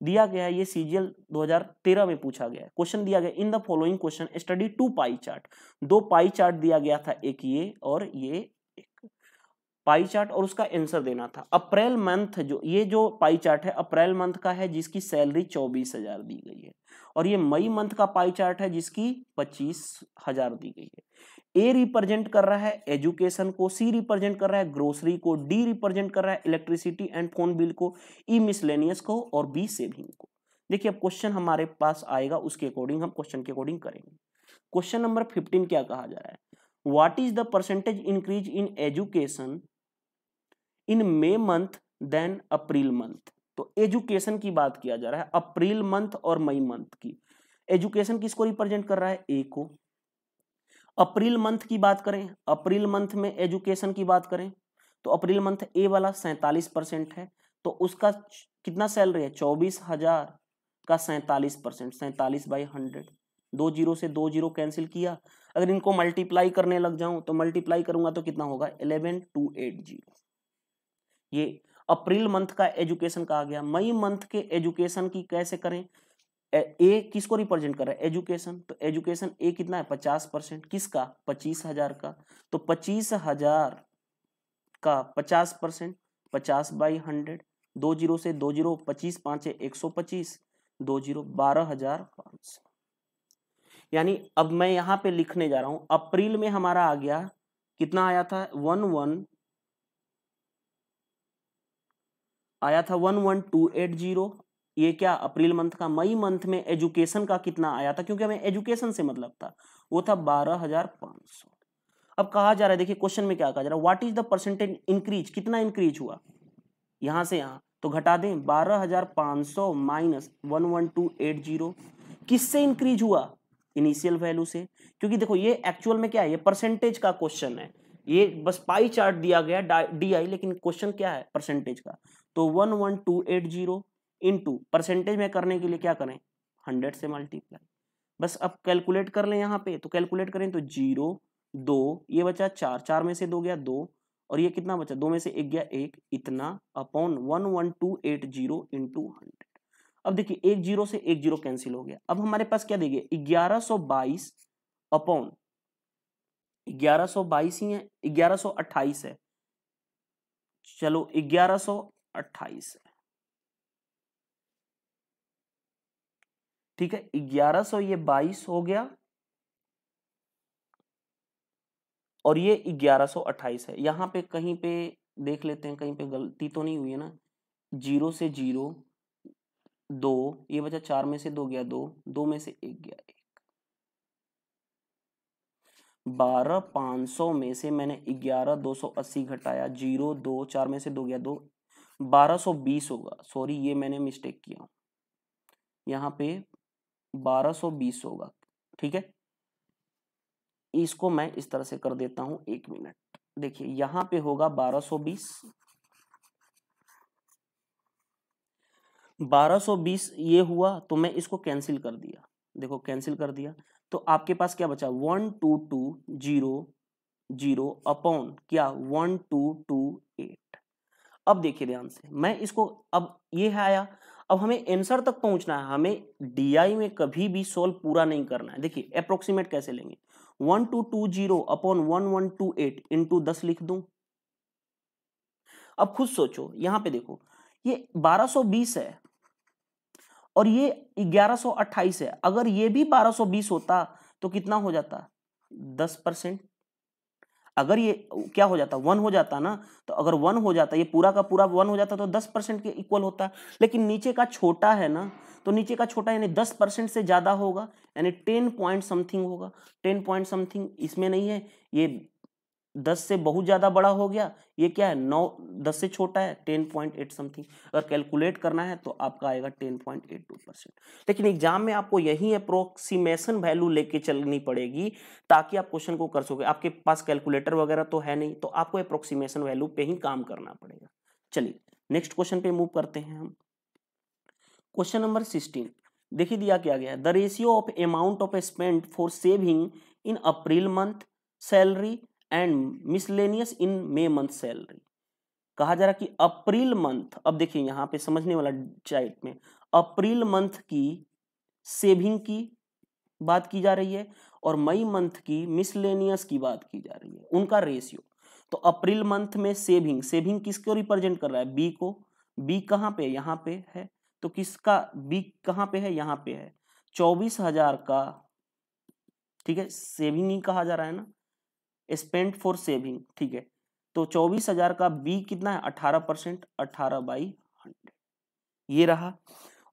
दिया गया है, ये सीजीएल 2013 में पूछा गया है। क्वेश्चन दिया गया in the following question study two pie chart दो पाई चार्ट दिया गया था, एक ये और ये पाई चार्ट और उसका आंसर देना था। अप्रैल मंथ जो, ये जो पाई चार्ट है, अप्रैल मंथ का है, जिसकी सैलरी चौबीस हज़ार दी गई है। और ये मई मंथ का पाई चार्ट है, जिसकी पच्चीस हज़ार दी गई है। ए रिप्रेजेंट कर रहा है एजुकेशन को, सी रिप्रेजेंट कर रहा है ग्रोसरी को, डी रिप्रेजेंट कर रहा है इलेक्ट्रिसिटी एंड फ़ोन बिल को, ई मिसलेनियस को और बी सेविंग को। देखिए, अब क्वेश्चन हमारे पास आएगा, उसके अकॉर्डिंग हम क्वेश्चन के अकॉर्डिंग करेंगे। क्वेश्चन नंबर फिफ्टीन क्या कहा जा रहा है? What is the percentage increase in education in May month, than April month. तो एजुकेशन की बात किया जा रहा है, अप्रैल मंथ और मई मंथ की। एजुकेशन किसको रिप्रेजेंट कर रहा है? ए को। अप्रैल मंथ की बात करें, अप्रैल मंथ में एजुकेशन की बात करें तो अप्रैल मंथ ए वाला सैतालीस परसेंट है तो उसका कितना सैलरी है? चौबीस हज़ार का सैतालीस परसेंट, सैतालीस बाई हंड्रेड। दो ज़ीरो से दो ज़ीरो कैंसिल किया। अगर इनको मल्टीप्लाई करने लग जाऊँ तो मल्टीप्लाई करूँगा तो कितना होगा? Eleven two eight zero. ये अप्रैल मंथ का एजुकेशन कहा गया। मई मंथ के एजुकेशन की कैसे करें? ए किसको रिप्रेजेंट कर रहा है? एजुकेशन। तो एजुकेशन ए कितना है? पचास परसेंट। किसका? पच्चीस हज़ार का। तो पच्चीस हज़ार का पचास परसेंट, पचास बाई हंड्रेड, दो ज़ीरो से दो ज़ीरो, पच्चीस पाँच एक सौ पच्चीस, दो ज़ीरो बारह हज़ार पाँच सौ। यानी अब मैं यहाँ पे लिखने जा रहा हूँ। अप्रैल में हमारा आ गया, कितना आया था? वन वन आया था one one two eight zero. ये क्या अप्रैल मंथ का, मई मंथ में एजुकेशन का कितना आया था? क्योंकि हमें एजुकेशन से मतलब था। वो था बारह हज़ार पाँच सौ। अब कहा जा रहा है, देखिए क्वेश्चन में क्या कहा जा रहा है? What is the percentage increase कितना इंक्रीज हुआ? यहाँ से यहाँ। तो घटा दें, बारह हज़ार पाँच सौ minus one one two eight zero. किससे इंक्रीज हुआ? इनिशियल वैल्यू से। क्योंकि देखो, ये एक्चुअल में क्या है? ये परसेंटेज का क्वेश्चन है। ये बस पाई चार्ट दिया गया डी आई लेकिन क्वेश्चन क्या है परसेंटेज का? तो one one two eight zero into percentage में करने के लिए क्या करें? हंड्रेड से मल्टीप्लाई बस अब कैलकुलेट कर लें यहाँ पे तो कैलकुलेट करें तो ज़ीरो दो, ये बचा चार चार में से दो गया दो, और ये कितना बचा? दो में से एक गया एक, इतना upon one one two eight zero into hundred अब देखिए, एक ज़ीरो से एक ज़ीरो कैंसिल हो गया। अब हमारे पास क्या देंगे? ग्यारह सौ बाईस अपॉन ग्यारह सौ बाईस ही है, ग्यारह सौ अट्ठाईस है। चलो, ग्यारह सौ अट्ठाईस है। ठीक है, ग्यारह सौ ये बाईस हो गया और ये ग्यारह सौ अट्ठाईस है। यहाँ पे कहीं पे देख लेते हैं, कहीं पे गलती तो नहीं हुई है ना? ज़ीरो से ज़ीरो, दो, ये बचा चार में से दो गया दो दो में से एक गया एक। बारह पाँच सौ में से मैंने ग्यारह दो सौ अस्सी घटाया, ज़ीरो दो, चार में से दो गया, दो, बारह सौ बीस होगा। सॉरी ये मैंने मिस्टेक किया। यहाँ पे 1220 होगा, ठीक है? इसको मैं इस तरह से कर देता हूँ, एक मिनट देखिए, यहाँ पे होगा 1220 1220 ये हुआ तो मैं इसको कैंसिल कर दिया। देखो कैंसिल कर दिया। तो आपके पास क्या बचा? One, two two, zero zero upon क्या? One, two two, eight. अब देखिए ध्यान से, मैं इसको, अब ये है आया, अब हमें आंसर तक पहुँचना है, हमें डीआई में कभी भी सोल्व पूरा नहीं करना है। देखिए अप्रोक्सीमेट कैसे लेंगे? One, two two, zero upon one one, two, eight into दस लिख दू। अब खुद सोचो, यहाँ पे देखो, ये 1220 है और ये 1128 है। अगर ये भी 1220 होता तो कितना हो जाता? 10 परसेंट। अगर ये क्या हो जाता? वन हो जाता ना? तो अगर वन हो जाता, ये पूरा का पूरा वन हो जाता तो दस परसेंट के इक्वल होता। लेकिन नीचे का छोटा है ना तो नीचे का छोटा यानी दस परसेंट से ज़्यादा होगा, यानी टेन पॉइंट समथिंग होगा। टेन पॉइंट समथिंग इसमें नहीं है, ये दस से बहुत ज़्यादा बड़ा हो गया, ये क्या है, नौ, दस से छोटा है, टेन पॉइंट एट समथिंग। अगर कैलकुलेट करना है तो आपका आएगा ten point eight two percent. लेकिन एग्ज़ाम में आपको यही अप्रोक्सीमेशन वैल्यू लेके चलनी पड़ेगी ताकि आप क्वेश्चन को कर सकोगे आपके पास कैलकुलेटर वगैरह तो है नहीं तो आपको अप्रोक्सीमेशन वैल्यू पे ही काम करना पड़ेगा। चलिए नेक्स्ट क्वेश्चन पे मूव करते हैं हम। क्वेश्चन नंबर सिक्सटीन देखिए दिया क्या गया the ratio of amount of spend for saving in April month salary and miscellaneous in May month salary कहा जा रहा कि अप्रैल मंथ अब देखिए यहाँ पे समझने वाला चाइट में, अप्रैल मंथ की सेविंग की बात की जा रही है और मई मंथ की मिसलेनियस की बात की जा रही है, उनका रेशियो तो अप्रैल मंथ में सेविंग सेविंग किसको रिप्रेजेंट कर रहा है? बी को। बी कहाँ पे यहाँ पे है। तो किसका? बी कहाँ पे है? यहाँ पे है। चौबीस हज़ार का, ठीक है सेविंग ही कहा जा रहा है ना? स्पेंड फॉर सेविंग ठीक है? तो चौबीस हज़ार का बी कितना है? अठारह परसेंट अठारह बाई हंड्रेड ये रहा।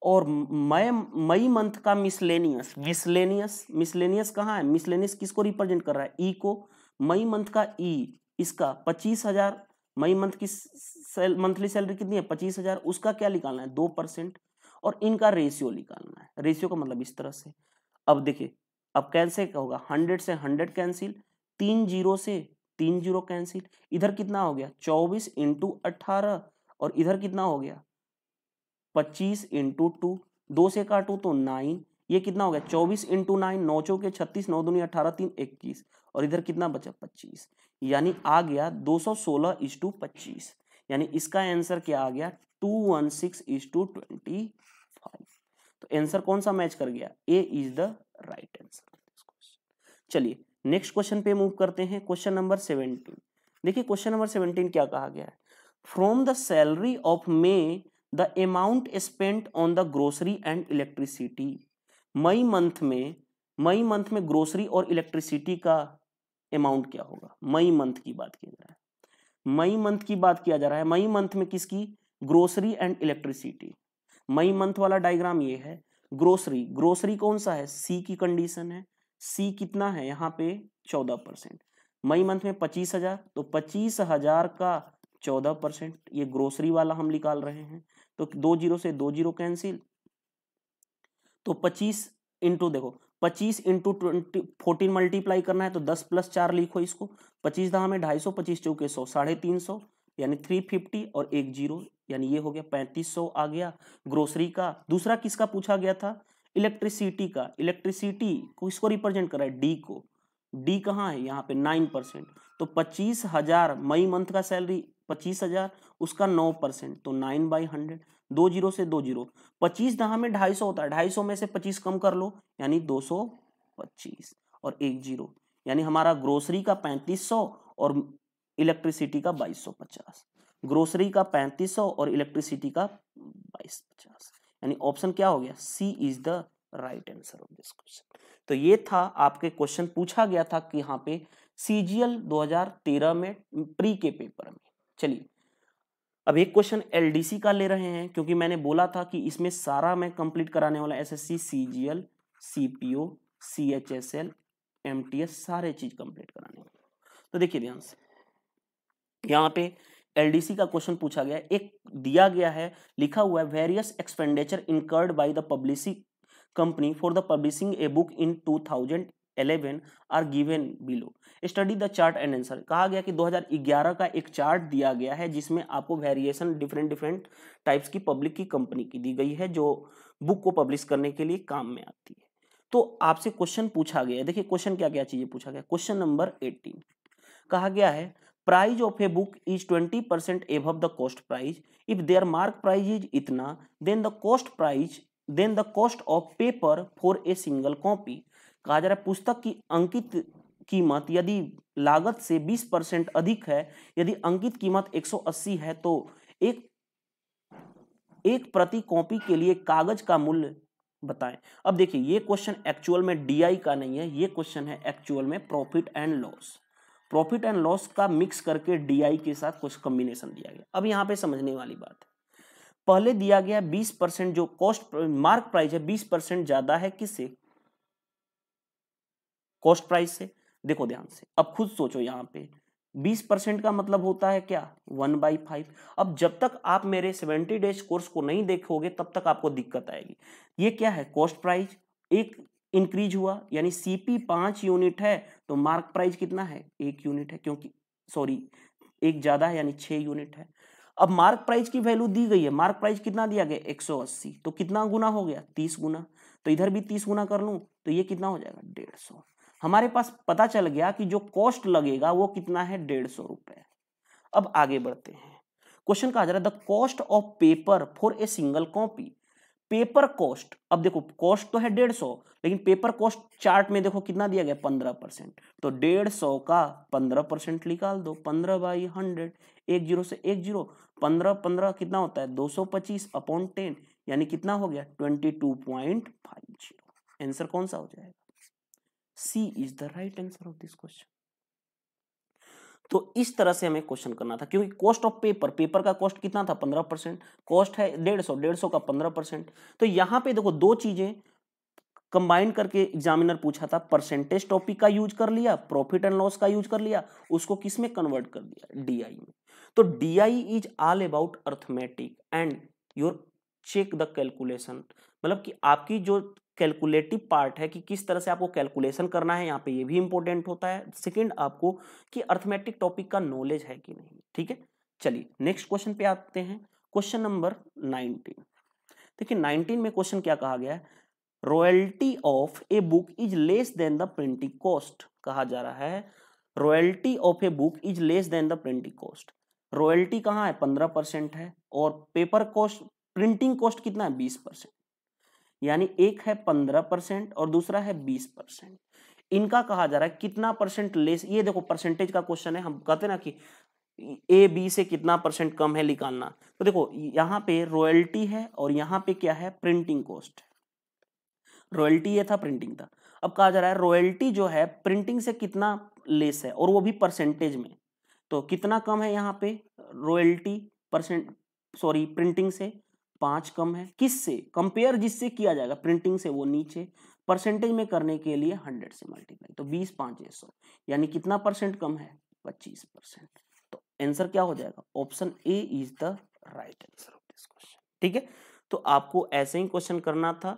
और मई मई मंथ का मिसलेनियस मिसलेनियस मिसलेनियस कहाँ है? मिसलेनियस किसको रिप्रेजेंट कर रहा है? ई e को। मई मंथ का ई e, इसका पच्चीस हज़ार। मई मंथ की सेल मंथली सैलरी कितनी है? पच्चीस हज़ार। उसका क्या निकालना है? दो परसेंट। और इनका रेशियो निकालना है। रेशियो का मतलब इस तरह से। अब देखिए अब कैंसिल होगा? हंड्रेड से हंड्रेड कैंसिल तीन ज़ीरो से तीन ज़ीरो कैंसिल। इधर कितना हो गया? चौबीस इंटू अठारह। और इधर कितना हो गया? पच्चीस इंटू टू। दो से काटू तो नाइन। ये कितना हो गया? चौबीस इंटू नाइन, नौ चौके छत्तीस, नौ दुनी अठारह, तीन इक्कीस। और इधर कितना बचा? पच्चीस। यानी आ गया दो सौ सोलह इज़ टू पच्चीस। यानी इसका आंसर क्या आ गया? Two one six is two twenty five. तो आंसर कौन सा मैच कर गया? A is the right answer. चलिए नेक्स्ट क्वेश्चन पे मूव करते हैं क्वेश्चन नंबर सेवेंटीन देखिए क्वेश्चन नंबर सेवेंटीन क्या कहा गया है? From the salary of May the amount spent on the grocery and electricity May month में, मई मंथ में ग्रोसरी और इलेक्ट्रिसिटी का अमाउंट क्या होगा? मई मंथ की बात किया जा रहा है। मई मंथ की बात किया जा रहा है। मई मंथ में किसकी? ग्रोसरी एंड इलेक्ट्रिसिटी मई मंथ वाला डायग्राम ये है। ग्रोसरी ग्रोसरी कौन सा है? सी की कंडीशन है। सी कितना है? यहाँ पे चौदह परसेंट। मई मंथ में पच्चीस हज़ार तो पच्चीस हज़ार का चौदह परसेंट ये ग्रोसरी वाला हम निकाल रहे हैं। तो दो ज़ीरो से दो ज़ीरो कैंसिल तो पच्चीस इंटू देखो, पच्चीस इंटू ट्वेंटी फोर्टीन मल्टीप्लाई करना है तो दस प्लस चार लिखो इसको। पच्चीस दहा में ढाई सौ, पच्चीस चौके सौ, साढ़े तीन सौ, यानी थ्री फिफ्टी और एक ज़ीरो, यानी ये हो गया पैंतीस सौ आ गया। ग्रोसरी का, दूसरा किसका पूछा गया था? इलेक्ट्रिसिटी का, इलेक्ट्रिसिटी को इसको रिप्रेजेंट कर रहा है डी को। डी कहाँ है? यहाँ पे नाइन परसेंट। तो पच्चीस हज़ार मई मंथ का सैलरी पच्चीस हज़ार, उसका नौ परसेंट। तो नाइन बाई हंड्रेड, दो ज़ीरो से दो ज़ीरो। पच्चीस दहा में ढाई सौ होता है, ढाई सौ में से पच्चीस कम कर लो, यानी दो सौ पच्चीस और एक ज़ीरो। यानी हमारा ग्रोसरी का पैंतीस सौ और इलेक्ट्रिसिटी का बाईस सौ पचास। ग्रोसरी का पैंतीस सौ और इलेक्ट्रिसिटी का बाईस पचास। यानी ऑप्शन क्या हो गया? C is the right answer of this question तो ये था, आपके क्वेश्चन पूछा गया था कि यहाँ पे सीजीएल 2013 में प्री के पेपर में। चलिए, अब एक क्वेश्चन एलडीसी का ले रहे हैं, क्योंकि मैंने बोला था कि इसमें सारा मैं कंप्लीट कराने वाला SSC CGL CPO CHSL MTS सारे चीज़ कंप्लीट कराने वाला। तो देखिए ध्यान से, यहाँ पे एलडीसी का क्वेश्चन पूछा गया एक दिया गया है, लिखा हुआ है various expenditure incurred by the publishing company for the publishing a book in 2011 are given below study the chart and answer कहा गया कि 2011 का एक चार्ट दिया गया है, जिसमें आपको वेरिएशन डिफरेंट डिफरेंट टाइप्स की पब्लिक की कंपनी की दी गई है, जो बुक को पब्लिश करने के लिए काम में आती है। तो आपसे क्वेश्चन पूछा गया है। देखिए क्वेश्चन क्या क्या चीज़ें पूछा गया क्वेश्चन नंबर 18 कहा गया है price of a book is 20% above the cost price. If their mark price is itna then the cost price, then the cost of paper for a single copy. कहा जा रहा है, पुस्तक की अंकित कीमत यदि लागत से 20 परसेंट अधिक है, यदि अंकित कीमत 180 है तो एक एक प्रति कॉपी के लिए कागज़ का मूल्य बताएँ। अब देखिए, ये क्वेश्चन एक्चुअल में डीआई का नहीं है, ये क्वेश्चन है एक्चुअल में profit and loss profit and loss का मिक्स करके डीआई के साथ कुछ कॉम्बिनेशन दिया गया। अब यहाँ पे समझने वाली बात है। पहले दिया गया बीस परसेंट जो कॉस्ट मार्क प्राइस है, बीस परसेंट ज़्यादा है किससे? कॉस्ट प्राइस से। देखो ध्यान से। अब खुद सोचो यहाँ पे। बीस परसेंट का मतलब होता है क्या? वन बाई फाइव अब जब तक आप मेरे सेवेंटी डेज़ कोर्स को नहीं देखोगे, तब तक आपको दिक्कत आएगी। ये क्या है? कॉस्ट प्राइस एक इंक्रीज हुआ, यानी सीपी पाँच यूनिट है तो मार्क प्राइस कितना है? एक यूनिट है, क्योंकि, सॉरी, एक ज़्यादा है, यानी छह यूनिट है। अब मार्क प्राइस की वैल्यू दी गई है। मार्क प्राइस कितना दिया गया? 180 तो कितना गुना हो गया? 30 गुना। तो इधर भी 30 गुना कर लूँ तो ये कितना हो जाएगा? डेढ़ सौ। हमारे पास पता चल गया कि जो कॉस्ट लगेगा, वो कितना है? डेढ़ सौ रुपए। अब आगे बढ़ते हैं। क्वेश्चन कहा जा रहा है, the cost of paper for a single copy paper cost, अब देखो, कॉस्ट तो है डेढ़ सौ, लेकिन पेपर कॉस्ट चार्ट में देखो कितना दिया गया, पंद्रह परसेंट। तो डेढ़ सौ का पंद्रह परसेंट निकाल दो, पंद्रह बाई हंड्रेड, एक ज़ीरो से एक ज़ीरो, पंद्रह पंद्रह कितना होता है? दो सौ पच्चीस अपॉन टेन, यानी कितना हो गया? Twenty two point five zero. Answer कौन सा हो जाएगा? C is the right answer of this question. तो इस तरह से हमें क्वेश्चन करना था, क्योंकि कॉस्ट ऑफ़ पेपर पेपर का कॉस्ट कितना था? पंद्रह परसेंट कॉस्ट है डेढ़ सौ डेढ़ सौ का पंद्रह परसेंट तो यहाँ पे देखो दो चीज़ें कंबाइन करके एग्जामिनर पूछा था। परसेंटेज टॉपिक का यूज़ कर लिया प्रॉफिट एंड लॉस का यूज़ कर लिया, उसको किसमें कन्वर्ट कर दिया? डीआई में। तो DI is all about arithmetic and your check the calculation मतलब कि आपकी जो कैलकुलेटिव पार्ट है कि किस तरह से आपको कैलकुलेशन करना है, यहाँ पे ये भी इंपॉर्टेंट होता है। सेकंड आपको कि अर्थमेटिक टॉपिक का नॉलेज है कि नहीं, ठीक है? चलिए नेक्स्ट क्वेश्चन पे आते हैं। क्वेश्चन नंबर नाइनटीन देखिए नाइनटीन में क्वेश्चन क्या कहा गया है? Royalty of a book is less than the printing cost कहा जा रहा है। Royalty of a book is less than the printing cost royalty कहाँ है? पंद्रह परसेंट है। और पेपर कॉस्ट प्रिंटिंग कॉस्ट कितना है? बीस परसेंट यानी एक है पंद्रह परसेंट और दूसरा है बीस परसेंट। इनका कहा जा रहा है कितना परसेंट लेस, ये देखो परसेंटेज का क्वेश्चन है, हम कहते ना कि ए, बी से कितना परसेंट कम है निकालना। तो देखो, यहाँ पे रॉयल्टी है और यहाँ पे क्या है? प्रिंटिंग कॉस्ट रॉयल्टी ये था प्रिंटिंग था। अब कहा जा रहा है रॉयल्टी जो है प्रिंटिंग से कितना लेस है और वो भी परसेंटेज में। तो कितना कम है यहाँ पे? रॉयल्टी परसेंट सॉरी प्रिंटिंग से। पाँच कम है। किससे? कंपेयर जिससे किया जाएगा प्रिंटिंग से वो नीचे परसेंटेज में करने के लिए हंड्रेड से मल्टीप्लाई तो बीस पाँच सौ। यानी कितना परसेंट कम है? पच्चीस परसेंट तो आंसर क्या हो जाएगा? Option A is the right answer of this question ठीक है? तो आपको ऐसे ही क्वेश्चन करना था।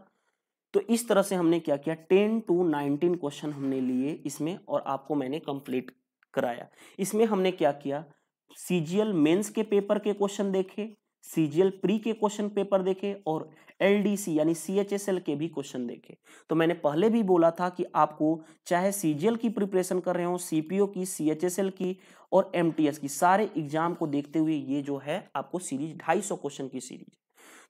तो इस तरह से हमने क्या किया? टेन टू नाइनटीन क्वेश्चन हमने लिए इसमें और आपको मैंने कंप्लीट कराया। इसमें हमने क्या किया? सीजीएल मेंस के पेपर के क्वेश्चन देखे। सीजीएल प्री के क्वेश्चन पेपर देखे और एलडीसी यानी सीएचएसएल के भी क्वेश्चन देखे। तो मैंने पहले भी बोला था कि आपको चाहे सीजीएल की प्रिपरेशन कर रहे हो, सीपीओ की, सीएचएसएल की और एमटीएस की, सारे एग्ज़ाम को देखते हुए ये जो है आपको सीरीज़ 250 क्वेश्चन की सीरीज़।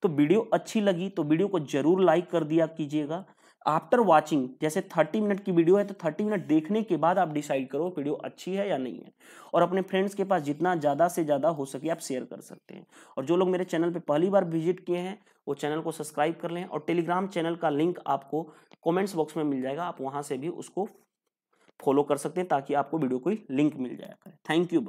तो वीडियो अच्छी लगी तो वीडियो को ज़रूर लाइक कर दिया कीजिएगा। आफ्टर वॉचिंग जैसे 30 मिनट की वीडियो है तो 30 मिनट देखने के बाद आप डिसाइड करो वीडियो अच्छी है या नहीं है। और अपने फ्रेंड्स के पास जितना ज़्यादा से ज़्यादा हो सके आप शेयर कर सकते हैं। और जो लोग मेरे चैनल पर पहली बार विज़िट किए हैं, वो चैनल को सब्सक्राइब कर लें और टेलीग्राम चैनल का लिंक आपको कॉमेंट्स बॉक्स में मिल जाएगा। आप वहाँ से भी उसको फॉलो कर सकते हैं ताकि आपको वीडियो कोई लिंक मिल जाएगा थैंक यू